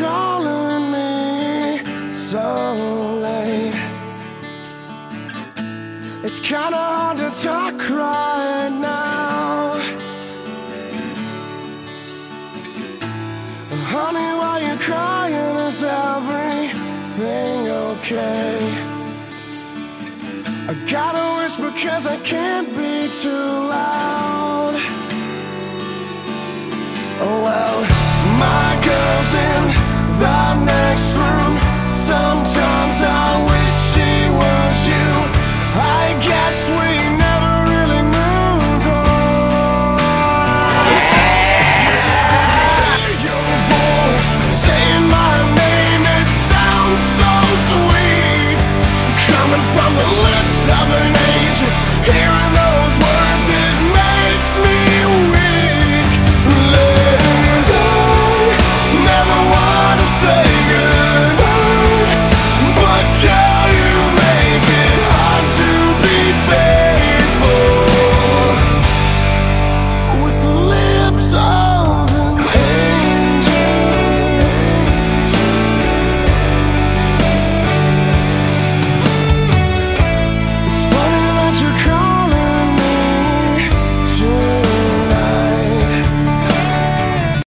calling me so late? It's kinda hard to talk right now. Honey, why you crying? Is everything okay? I gotta whisper cause I can't be too loud. Oh well, my in the next room. Sometimes I wish she was you. I guess we never really moved on. Your voice saying my name, it sounds so sweet. Coming from the lips of an angel, hearing those words.